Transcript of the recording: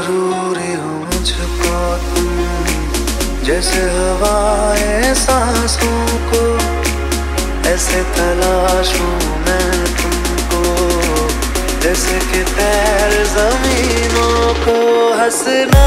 ज़रूरी हो मुझको। तुम जैसे हवाएँ सांसों को, ऐसे तलाशूं मैं तुमको। जैसे कि तैर जमीनों को हंसना।